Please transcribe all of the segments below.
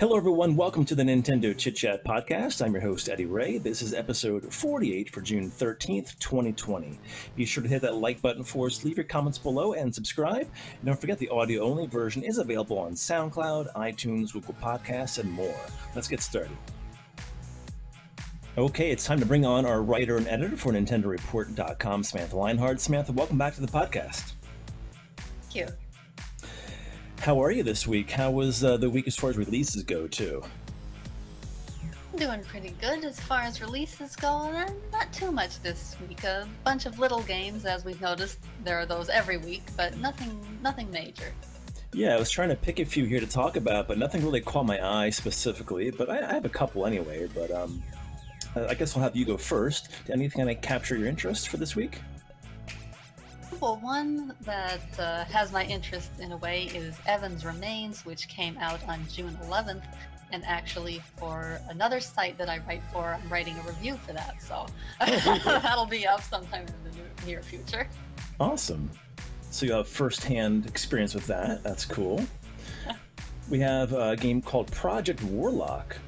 Hello, everyone. Welcome to the Nintendo Chit Chat Podcast. I'm your host, Eddy Ray. This is episode 48 for June 13th, 2020. Be sure to hit that like button for us, leave your comments below, and subscribe. And don't forget the audio only version is available on SoundCloud, iTunes, Google Podcasts, and more. Let's get started. Okay, it's time to bring on our writer and editor for NintendoReport.com, Samantha Leinhardt. Samantha, welcome back to the podcast. Thank you. How are you this week? How was uh, the week as far as releases go, too? Doing pretty good as far as releases go. Not too much this week. A bunch of little games, as we've noticed. There are those every week, but nothing, nothing major. Yeah, I was trying to pick a few here to talk about, but nothing really caught my eye specifically. But I, I have a couple anyway. But um, I guess I'll have you go first. Anything that capture your interest for this week? Well, one that uh, has my interest in a way is Evan's Remains, which came out on June 11th. And actually, for another site that I write for, I'm writing a review for that. So oh, that'll be up sometime in the near future. Awesome. So you have firsthand experience with that. That's cool. we have a game called Project Warlock,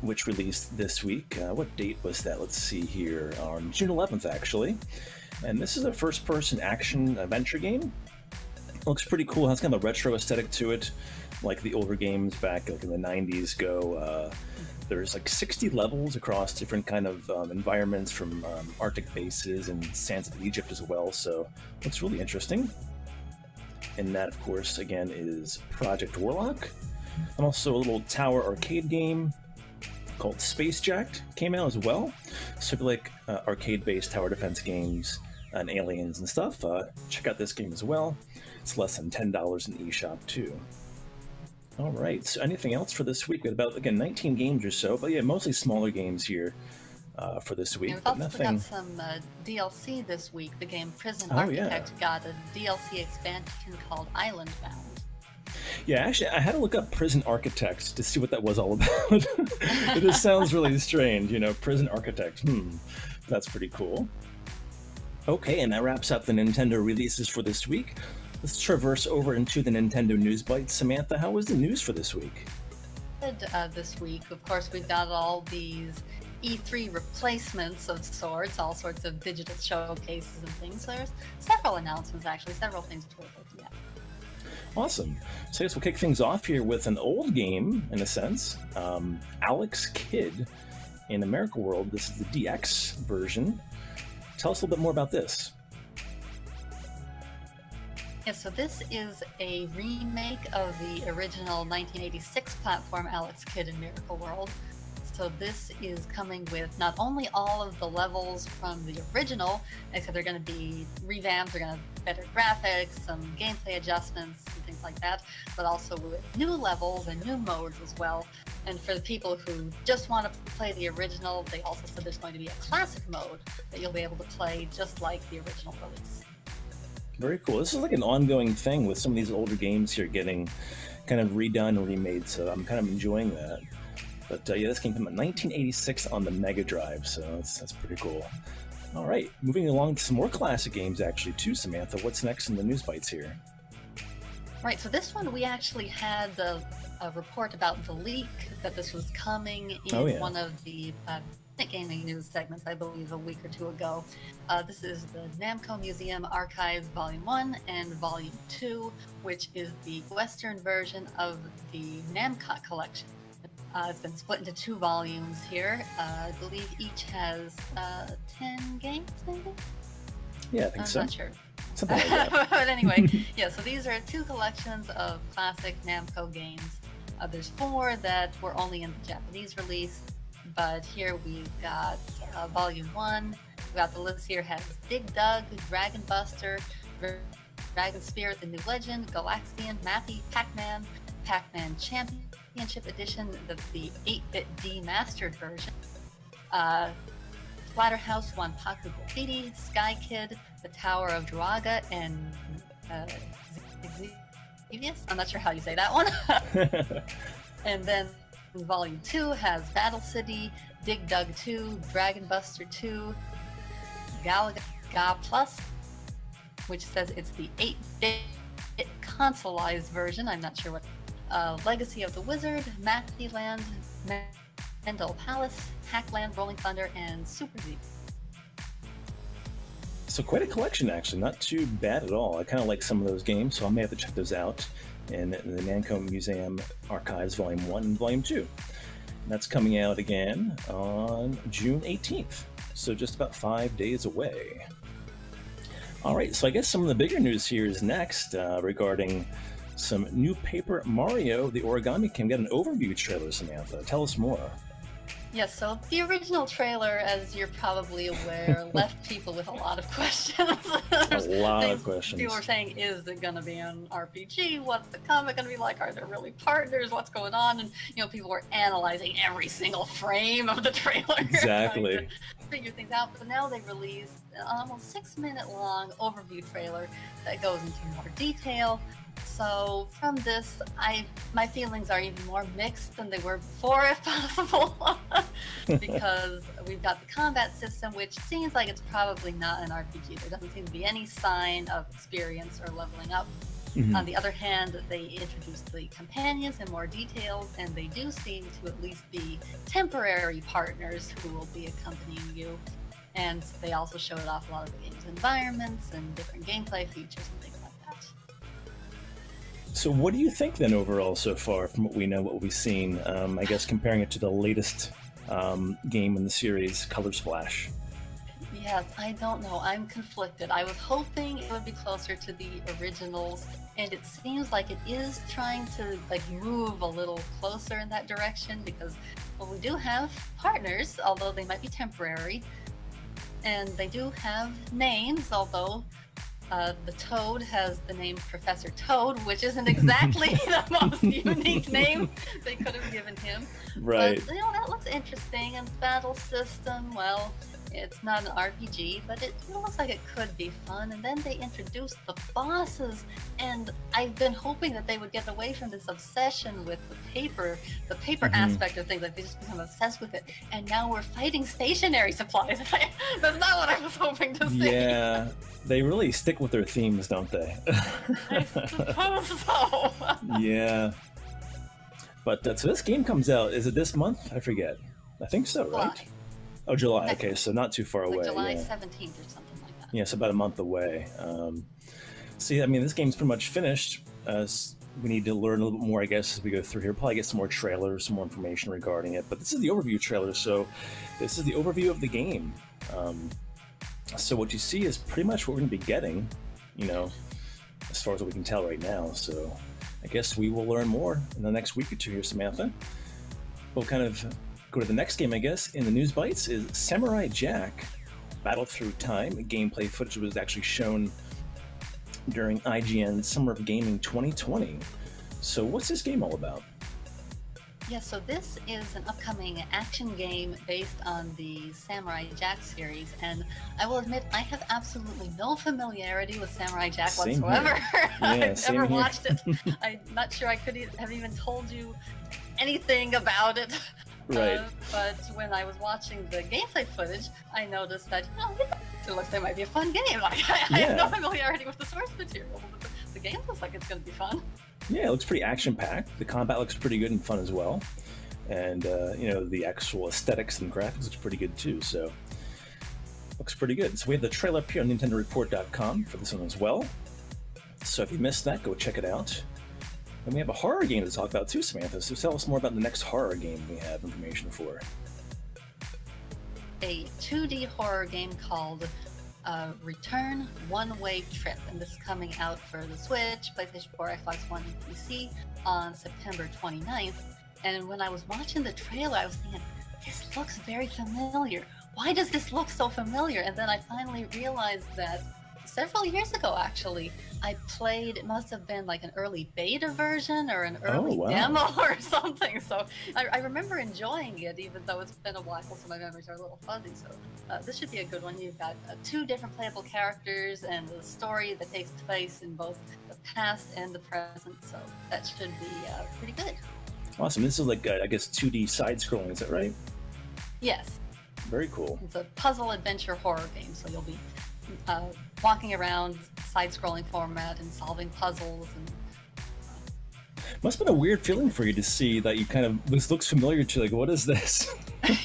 which released this week. Uh, what date was that? Let's see here. On June 11th, actually. And this is a first person action adventure game. It looks pretty cool, it has kind of a retro aesthetic to it, like the older games back like in the 90s go. Uh, there's like 60 levels across different kind of um, environments from um, Arctic bases and sands of Egypt as well, so looks really interesting. And that, of course, again, is Project Warlock. And also a little tower arcade game called Spacejacked came out as well. So if you like uh, arcade-based tower defense games and aliens and stuff, uh, check out this game as well. It's less than ten dollars in eShop too. All right. So anything else for this week? We had about again 19 games or so, but yeah, mostly smaller games here. Uh, for this week. we've also nothing... got some uh, DLC this week. The game Prison oh, Architect yeah. got a DLC expansion called Island Bound. Yeah, actually, I had to look up Prison Architect to see what that was all about. it just sounds really strange, you know, Prison Architect. Hmm, that's pretty cool. Okay, and that wraps up the Nintendo releases for this week. Let's traverse over into the Nintendo News Bites. Samantha, how was the news for this week? Uh, this week, of course, we've got all these E3 replacements of sorts, all sorts of digital showcases and things. There's several announcements, actually, several things to report. Awesome. So I guess we'll kick things off here with an old game, in a sense. Um, Alex Kidd in Miracle World. This is the DX version. Tell us a little bit more about this. Yeah, so this is a remake of the original 1986 platform Alex Kidd in Miracle World. So this is coming with not only all of the levels from the original, except they're going to be revamped, they're going to have better graphics, some gameplay adjustments, like that, but also with new levels and new modes as well. And for the people who just want to play the original, they also said there's going to be a classic mode that you'll be able to play just like the original release. Very cool. This is like an ongoing thing with some of these older games here getting kind of redone and remade, so I'm kind of enjoying that. But uh, yeah, this came from 1986 on the Mega Drive, so that's, that's pretty cool. All right, moving along to some more classic games, actually, too, Samantha. What's next in the news bites here? Right, so this one we actually had the, a report about the leak that this was coming in oh, yeah. one of the uh, gaming news segments, I believe, a week or two ago. Uh, this is the Namco Museum Archives Volume 1 and Volume 2, which is the Western version of the Namco collection. Uh, it's been split into two volumes here. Uh, I believe each has uh, 10 games, maybe? Yeah, I think I'm so. not sure. Something like but anyway, yeah, so these are two collections of classic Namco games. Uh, there's four that were only in the Japanese release, but here we've got uh, Volume 1. We've got the list here has Dig Dug, Dragon Buster, Dragon Spirit, The New Legend, Galaxian, Mappy, Pac-Man, Pac-Man Championship Edition, the, the 8-bit demastered version. Uh, Splatterhouse, Wanpaku Graffiti, Sky Kid, The Tower of Druaga, and uh, Xevious? I'm not sure how you say that one. and then Volume 2 has Battle City, Dig Dug 2, Dragon Buster 2, Galaga Plus, which says it's the 8-bit consoleized version. I'm not sure what uh, Legacy of the Wizard, Mappy-Land, Mendel Palace, Hackland, Rolling Thunder, and Super Z. So quite a collection, actually. Not too bad at all. I kind of like some of those games, so I may have to check those out in the Namco Museum Archives Volume 1 and Volume 2. And that's coming out again on June 18th, so just about five days away. All right, so I guess some of the bigger news here is next uh, regarding some new Paper Mario, the Origami King. Got an overview trailer, Samantha. Tell us more. Yes, so the original trailer, as you're probably aware, left people with a lot of questions. a lot of questions. People were saying, is it going to be an RPG? What's the comic going to be like? Are there really partners? What's going on? And, you know, people were analyzing every single frame of the trailer. Exactly. figure things out. But now they released an almost six minute long overview trailer that goes into more detail so from this, I my feelings are even more mixed than they were before, if possible, because we've got the combat system, which seems like it's probably not an RPG. There doesn't seem to be any sign of experience or leveling up. Mm-hmm. On the other hand, they introduce the companions in more details, and they do seem to at least be temporary partners who will be accompanying you. And they also showed off a lot of the game's environments and different gameplay features and things so, what do you think then overall so far from what we know, what we've seen? Um, I guess comparing it to the latest um, game in the series, Color Splash. Yes, I don't know. I'm conflicted. I was hoping it would be closer to the originals, and it seems like it is trying to like move a little closer in that direction because well, we do have partners, although they might be temporary, and they do have names, although uh, the Toad has the name Professor Toad, which isn't exactly the most unique name they could have given him. Right. But, you know, that looks interesting. And battle system, well, it's not an RPG, but it, looks like it could be fun. And then they introduced the bosses, and I've been hoping that they would get away from this obsession with the paper, the paper mm-hmm. aspect of things. Like they just become obsessed with it, and now we're fighting stationary supplies. That's not what I was hoping to see. Yeah, they really stick with their themes, don't they? I suppose so. yeah. But uh, so this game comes out. Is it this month? I forget. I think so, right? Oh, July. Okay, so not too far like away. July seventeenth or something like that. Yeah, about a month away. Um, see, I mean, this game's pretty much finished. Uh, we need to learn a little bit more, I guess, as we go through here. Probably get some more trailers, some more information regarding it. But this is the overview trailer, so this is the overview of the game. Um, so what you see is pretty much what we're going to be getting, you know, as far as what we can tell right now. So I guess we will learn more in the next week or two here, Samantha. We'll kind of Go to the next game, I guess, in the news bites is Samurai Jack Battle Through Time. Gameplay footage was actually shown during IGN Summer of Gaming 2020. So, what's this game all about? Yeah, so this is an upcoming action game based on the Samurai Jack series, and I will admit I have absolutely no familiarity with Samurai Jack same whatsoever. Yeah, I've never watched it. I'm not sure I could have even told you anything about it. Right. Uh, but when I was watching the gameplay footage, I noticed that, you know, it looks like it might be a fun game. Like, I, yeah. I have no familiarity with the source material. But the, the game looks like it's going to be fun. Yeah, it looks pretty action packed. The combat looks pretty good and fun as well. And, uh, you know, the actual aesthetics and graphics looks pretty good too. So, looks pretty good. So, we have the trailer up here on NintendoReport.com for this one as well. So, if you missed that, go check it out. And we have a horror game to talk about too, Samantha. So tell us more about the next horror game we have information for. A 2D horror game called uh, Return One Way Trip, and this is coming out for the Switch, PlayStation 4, Xbox One, and PC on September 29th. And when I was watching the trailer, I was thinking, this looks very familiar. Why does this look so familiar? And then I finally realized that several years ago, actually. I played, it must have been like an early beta version or an early oh, wow. demo or something. So I, I, remember enjoying it, even though it's been a while, so my memories are a little fuzzy. So uh, this should be a good one. You've got uh, two different playable characters and a story that takes place in both the past and the present. So that should be uh, pretty good. Awesome. This is like, uh, I guess, 2D side scrolling, is that right? Yes. Very cool. It's a puzzle adventure horror game, so you'll be uh, walking around side-scrolling format and solving puzzles and Must have been a weird feeling for you to see that you kind of this looks familiar to you, like what is this?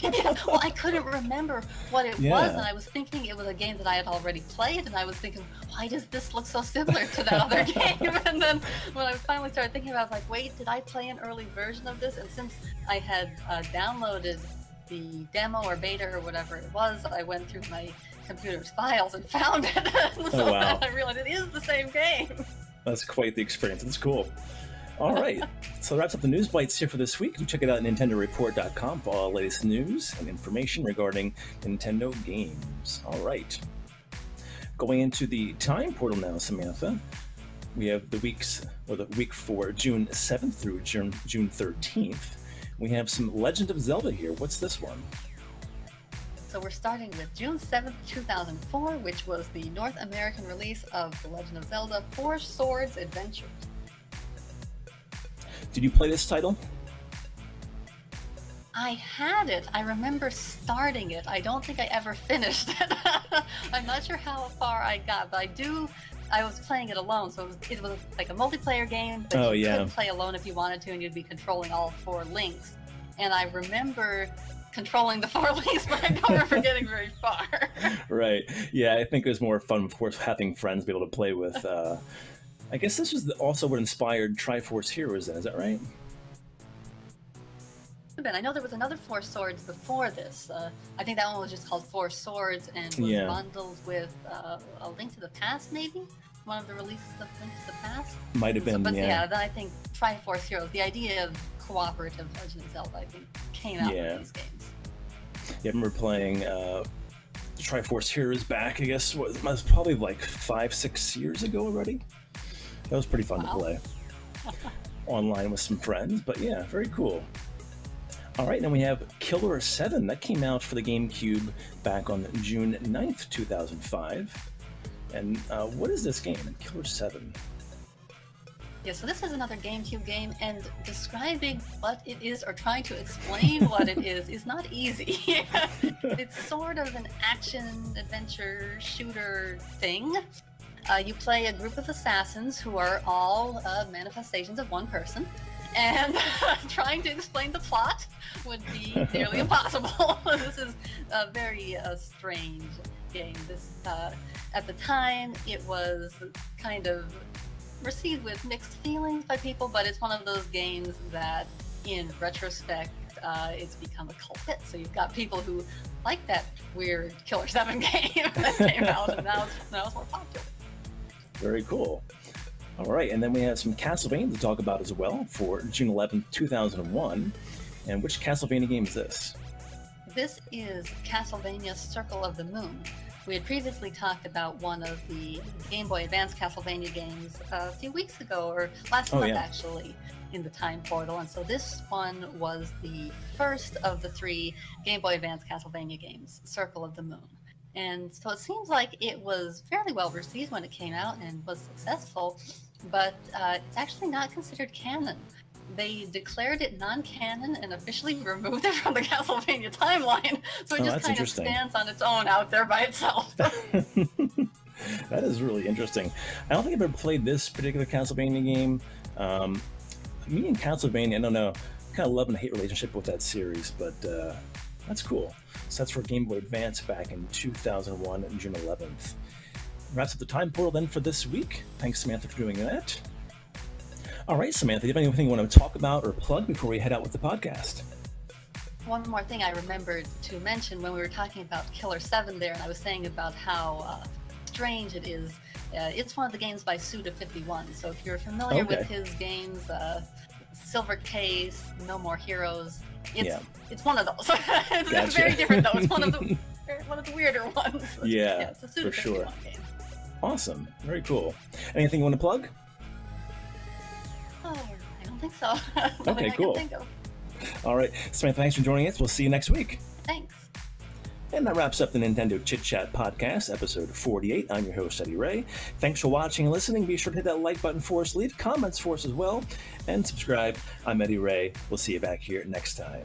yeah, well, I couldn't remember what it Yeah. was, and I was thinking it was a game that I had already played, and I was thinking, why does this look so similar to that other game? And then when I finally started thinking about it, I was like, wait, did I play an early version of this? And since I had uh, downloaded the demo or beta or whatever it was, I went through my computer's files and found it. Oh, so Oh, wow. I realized it is the same game. That's quite the experience. It's cool. All right. so that wraps up the news bites here for this week. You check it out at NintendoReport.com for all the latest news and information regarding Nintendo games. All right. Going into the time portal now, Samantha. We have the weeks, or the week for June 7th through June, June 13th. We have some Legend of Zelda here. What's this one? So we're starting with June 7th, 2004, which was the North American release of The Legend of Zelda Four Swords Adventures. Did you play this title? I had it. I remember starting it. I don't think I ever finished it. I'm not sure how far I got, but I do. I was playing it alone, so it was, it was like a multiplayer game, but Oh, you yeah. could play alone if you wanted to, and you'd be controlling all four links. And I remember controlling the four links, but I don't remember getting very far. right. Yeah, I think it was more fun, of course, having friends be able to play with. Uh, I guess this was the, also what inspired Triforce Heroes. Then is that right? been. I know there was another Four Swords before this. Uh, I think that one was just called Four Swords and was Yeah. bundled with uh, A Link to the Past, maybe? One of the releases of Link to the Past? Might have So- been. but yeah. then I think Triforce Heroes, the idea of cooperative Legend of Zelda, I think, came out Yeah. with these games. Yeah, I remember playing uh, Triforce Heroes back. I guess was, was probably like five, six years ago already. That was pretty fun Wow. to play online with some friends. But yeah, very cool. All right, then we have Killer 7. That came out for the GameCube back on June 9th, 2005. And uh, what is this game? Killer 7. Yeah, so this is another GameCube game, and describing what it is or trying to explain what it is is not easy. it's sort of an action adventure shooter thing. Uh, you play a group of assassins who are all uh, manifestations of one person, and trying to explain the plot would be nearly impossible. this is a very uh, strange game. This, uh, at the time, it was kind of received with mixed feelings by people, but it's one of those games that, in retrospect, uh, it's become a cult hit. So you've got people who like that weird Killer Seven game that came out, and now it's, now it's more popular. Very cool. All right, and then we have some Castlevania to talk about as well for June 11th, 2001. And which Castlevania game is this? This is Castlevania Circle of the Moon. We had previously talked about one of the Game Boy Advance Castlevania games a few weeks ago, or last Oh, month yeah. actually, in the Time Portal. And so this one was the first of the three Game Boy Advance Castlevania games, Circle of the Moon. And so it seems like it was fairly well received when it came out and was successful, but uh, it's actually not considered canon they declared it non-canon and officially removed it from the Castlevania timeline. So it Oh, just kind of stands on its own out there by itself. that is really interesting. I don't think I've ever played this particular Castlevania game. Um, me and Castlevania, I don't know, kind of love and hate relationship with that series, but uh, that's cool. So that's for Game Boy Advance back in 2001, June 11th. Wraps up the time portal then for this week. Thanks, Samantha, for doing that. All right, Samantha, do you have anything you want to talk about or plug before we head out with the podcast? One more thing I remembered to mention when we were talking about Killer 7 there, and I was saying about how uh, strange it is. Uh, it's one of the games by Suda51. So if you're familiar with his games, uh, Silver Case, No More Heroes, it's Yeah. it's one of those. it's Gotcha. very different though. It's one of the one of the weirder ones. Yeah, it's a for Suda51 sure. game. Awesome. Very cool. Anything you want to plug? Oh, I don't think so. Okay, cool. All right, Samantha, thanks for joining us. We'll see you next week. Thanks. And that wraps up the Nintendo Chit Chat Podcast, episode 48. I'm your host, Eddy Ray. Thanks for watching and listening. Be sure to hit that like button for us, leave comments for us as well, and subscribe. I'm Eddy Ray. We'll see you back here next time.